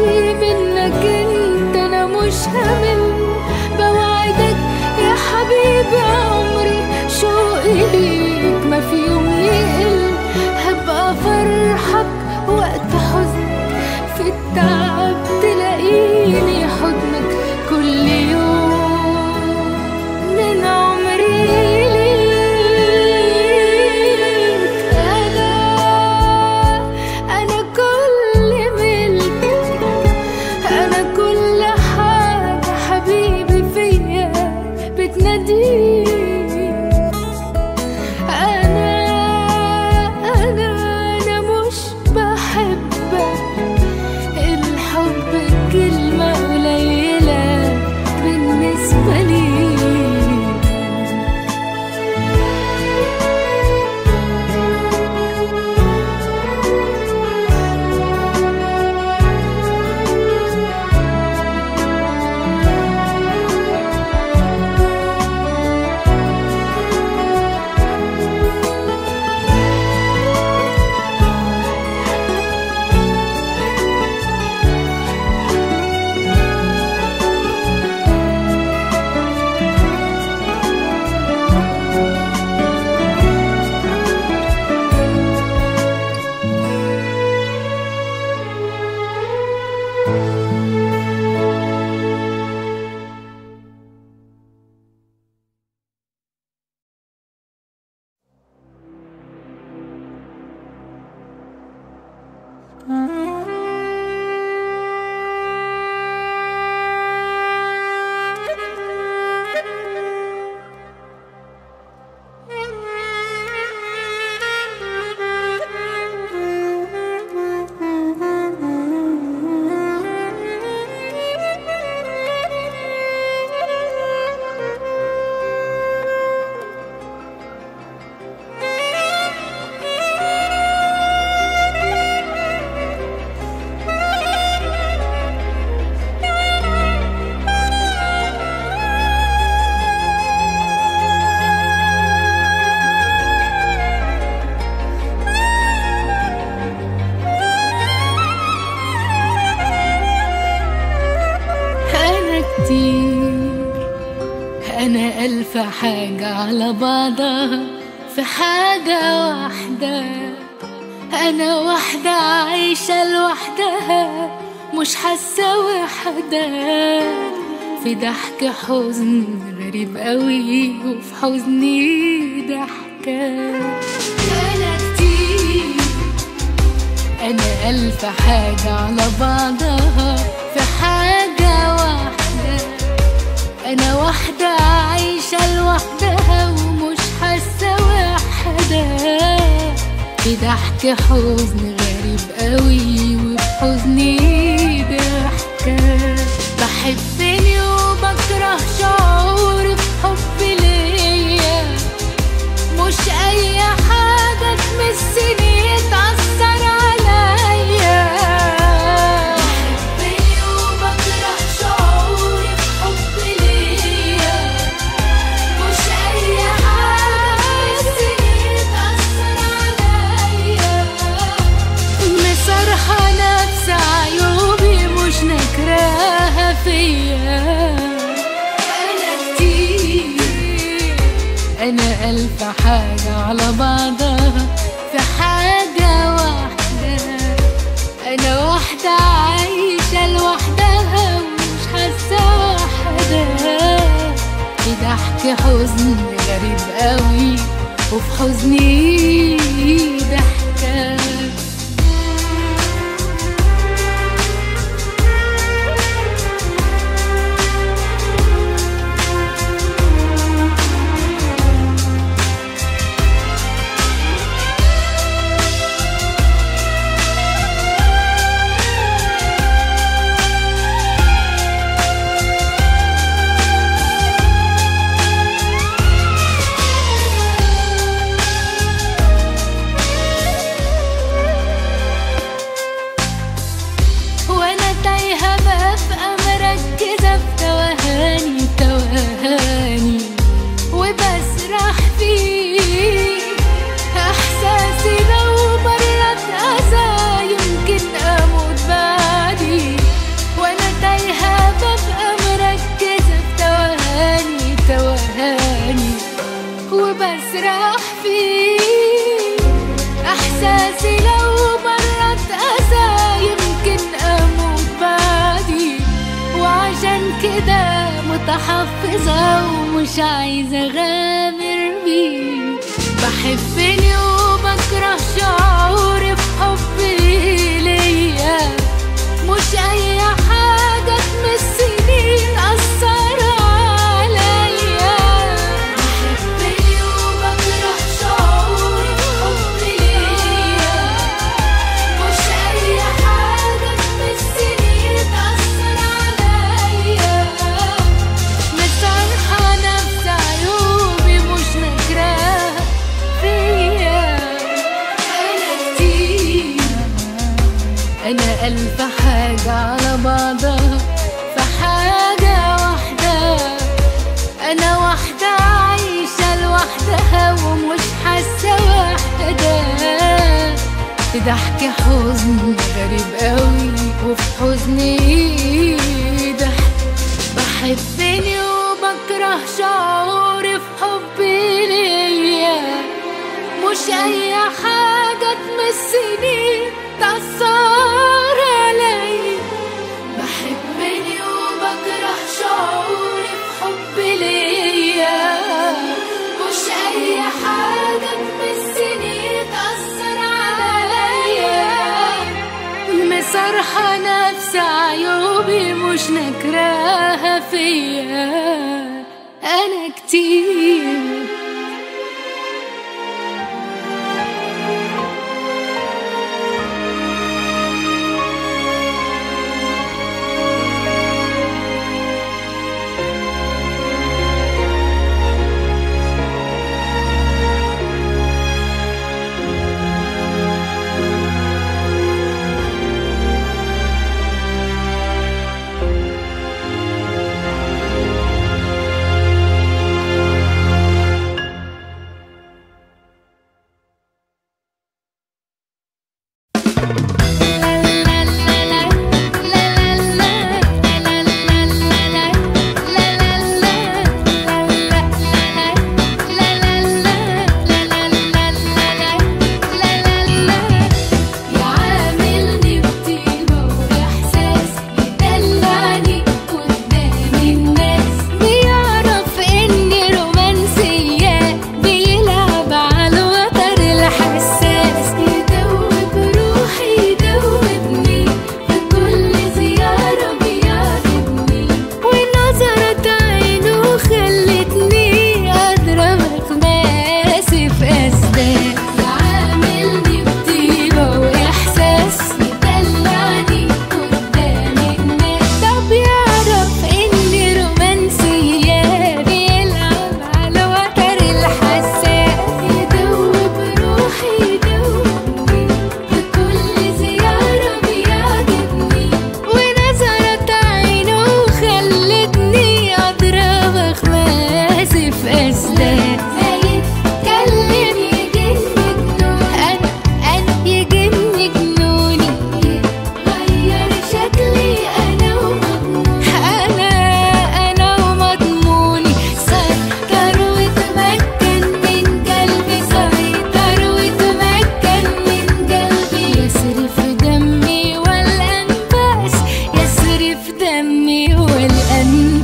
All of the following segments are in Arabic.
وتمشي منك انت أنا مش همل. بوعدك يا حبيبي عمري شوقي ليك ما في يوم يقل. هبقى فرحك وقت حزنك في التعب. في ضحك حزن غريب قوي وفي حزني ضحكة. أنا كتير أنا ألف حاجة على بعضها. في حاجة واحدة أنا واحدة عايشة لوحدها ومش حاسة وحدة. في ضحك حزن غريب قوي وبحزني ضحكة. بحبني حاجة على بعضها. في حاجة واحدة أنا واحدة عايشة لوحدها ومش حاسة وحدة في ضحك حزن غريب قوي وفي حزني متحفظة ومش عايزة أغامر بيه بحبني وبكره شعوري. ضحك حزن غريب قوي وفي حزني ضحك بحبني وبكره شعوري في حبي ليا. مش أي حاجة تمسني تأثر مسرحة نفس عيوبي مش نكراها فيا. أنا كتير والأنفاس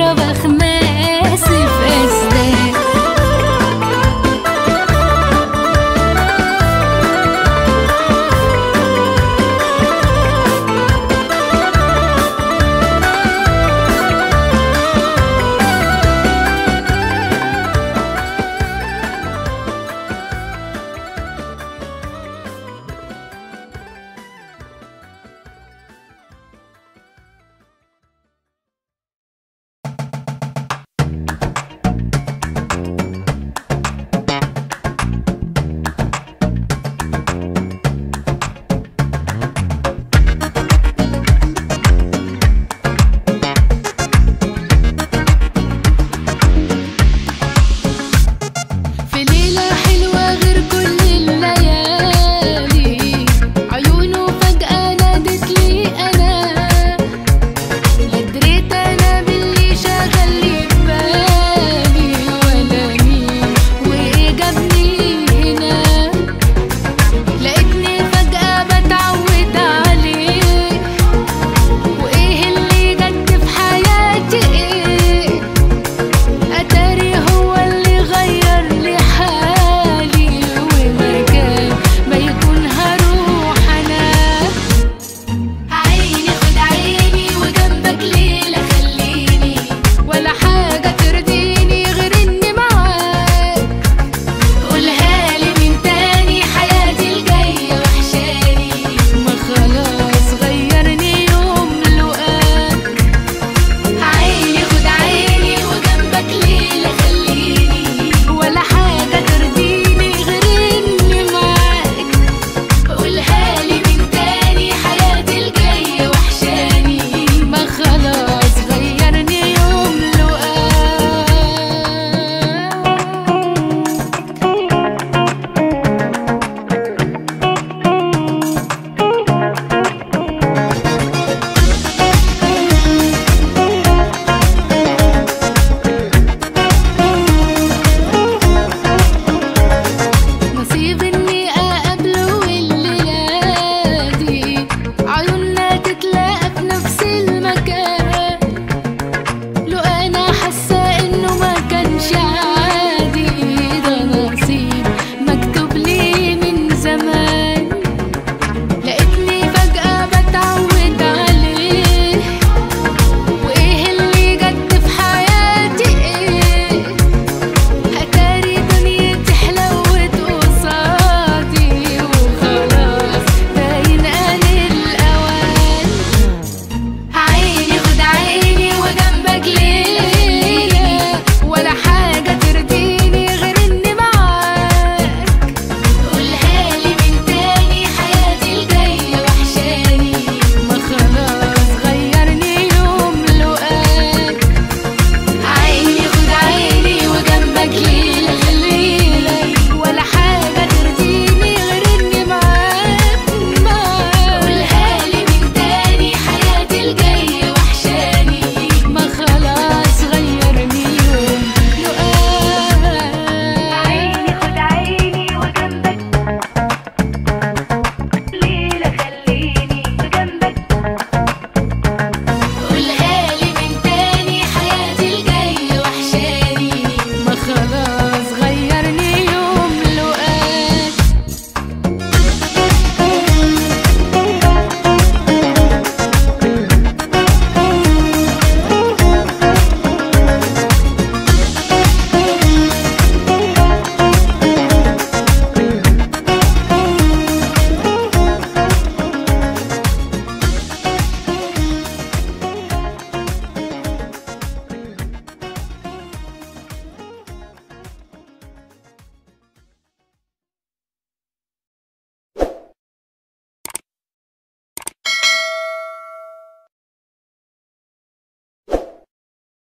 of